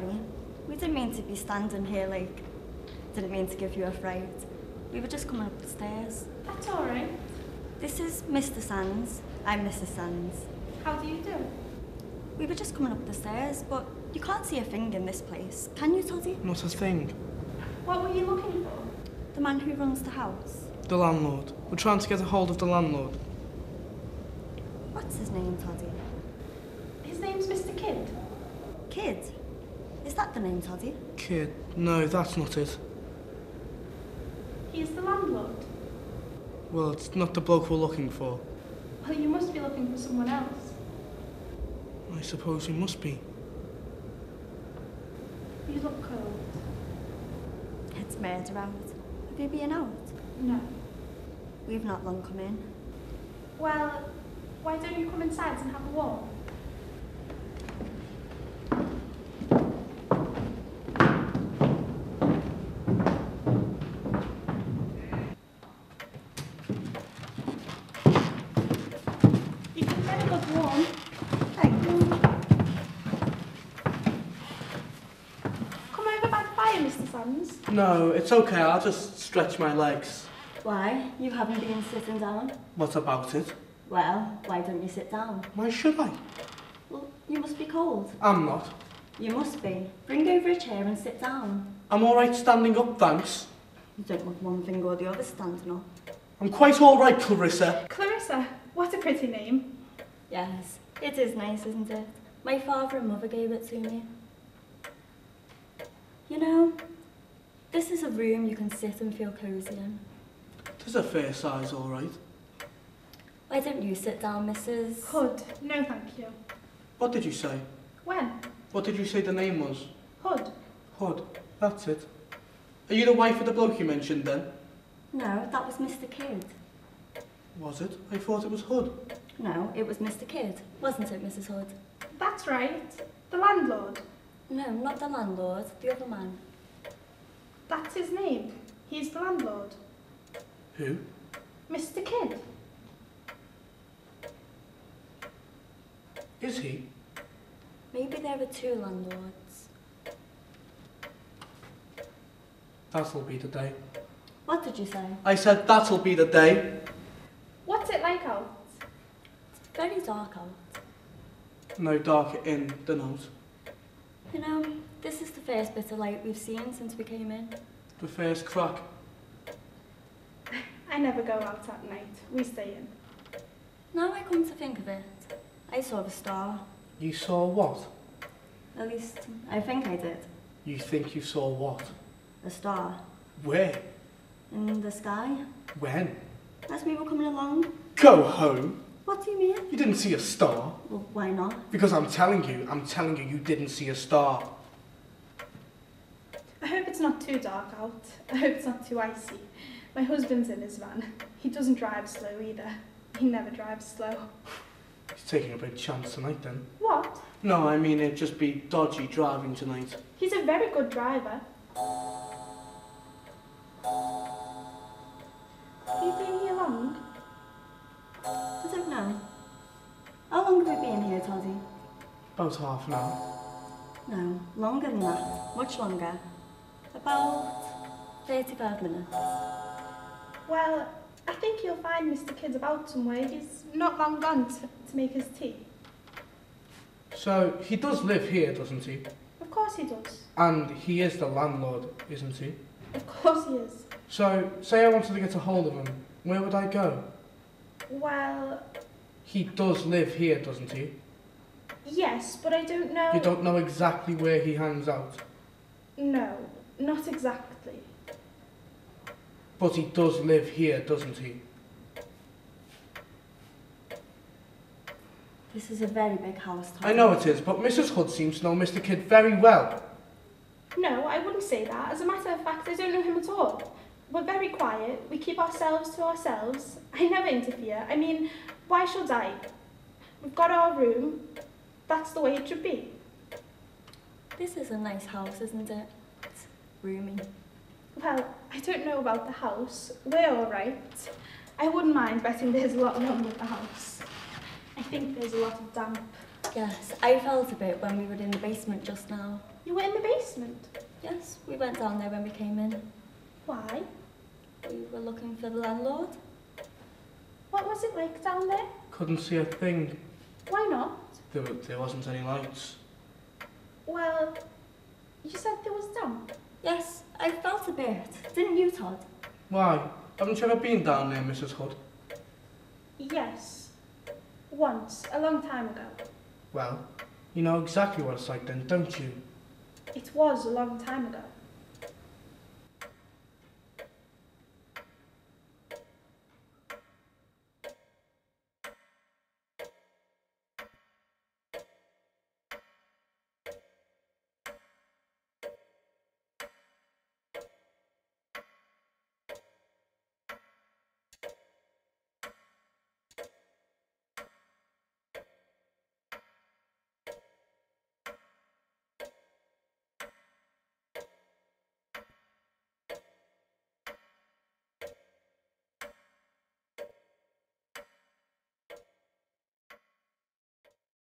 sorry. We didn't mean to be standing here like... Didn't mean to give you a fright. We were just coming up the stairs. That's all right. This is Mr. Sands. I'm Mrs. Sands. How do you do? We were just coming up the stairs, but you can't see a thing in this place. Can you, Toddy? Not a thing. What were you looking for? The man who runs the house. The landlord. We're trying to get a hold of the landlord. What's his name, Toddy? His name's Mr. Kidd. Kid. Is that the name, Toddy? Kidd. No, that's not it. He's the landlord. Well, it's not the bloke we're looking for. Well, you must be looking for someone else. I suppose he must be. You look cold. It's murder out. Have you been out? No. We've not long come in. Well, why don't you come inside and have a walk? You can get a good warm. Thanks. Come over by the fire, Mr. Sands. No, it's okay. I'll just stretch my legs. Why? You haven't been sitting down? What about it? Well, why don't you sit down? Why should I? Well, you must be cold. I'm not. You must be. Bring over a chair and sit down. I'm all right standing up, thanks. You don't want one thing or the other standing up. I'm quite all right, Clarissa. Clarissa, what a pretty name. Yes, it is nice, isn't it? My father and mother gave it to me. You know, this is a room you can sit and feel cosy in. Tis a fair size, all right. Why don't you sit down, Mrs. Hudd. No, thank you. What did you say? When? What did you say the name was? Hudd. Hudd. That's it. Are you the wife of the bloke you mentioned then? No, that was Mr. Kidd. Was it? I thought it was Hudd. No, it was Mr. Kidd, wasn't it, Mrs. Hudd? That's right. The landlord. No, not the landlord, the other man. That's his name. He's the landlord. Who? Mr. Kidd. Is he? Maybe there were two landlords. That'll be the day. What did you say? I said that'll be the day. What's it like out? It's very dark out. No darker in than out. You know, this is the first bit of light we've seen since we came in. The first crack. I never go out at night. We stay in. Now I come to think of it, I saw the star. You saw what? At least, I think I did. You think you saw what? A star. Where? In the sky. When? As we were coming along. Go home. What do you mean? You didn't see a star. Well, why not? Because I'm telling you, I'm telling you, you didn't see a star. I hope it's not too dark out. I hope it's not too icy. My husband's in his van. He doesn't drive slow either. He never drives slow. He's taking a big chance tonight then. What? No, I mean it'd just be dodgy driving tonight. He's a very good driver. Have here, Toddy? About half an hour. No, longer than that. Much longer. About 35 minutes. Well, I think you'll find Mr. Kidd's about somewhere. He's not long gone to, to make his tea. So he does live here, doesn't he? Of course he does. And he is the landlord, isn't he? Of course he is. So, say I wanted to get a hold of him, where would I go? Well, He does live here, doesn't he? Yes, but I don't know. You don't know exactly where he hangs out, No, not exactly. but he does live here, doesn't he? This is a very big house, Toddy. I know it is, but Mrs. Hudd seems to know Mr. Kidd very well. No, I wouldn't say that. As a matter of fact, I don't know him at all. We're very quiet. We keep ourselves to ourselves. I never interfere. I mean, why should I? We've got our room. That's the way it should be. This is a nice house, isn't it? It's roomy. Well, I don't know about the house. We're all right. I wouldn't mind betting there's a lot wrong with the house. I think there's a lot of damp. Yes, I felt a bit when we were in the basement just now. You were in the basement. Yes, we went down there when we came in. Why? We were looking for the landlord. What was it like down there? Couldn't see a thing. Why not? There, were, there wasn't any lights. Well, you said there was damp. Yes, I felt a bit. Didn't you, Todd? Why? Haven't you ever been down there, Mrs. Hudd? Yes. Once, a long time ago. Well, you know exactly what it's like then, don't you? It was a long time ago.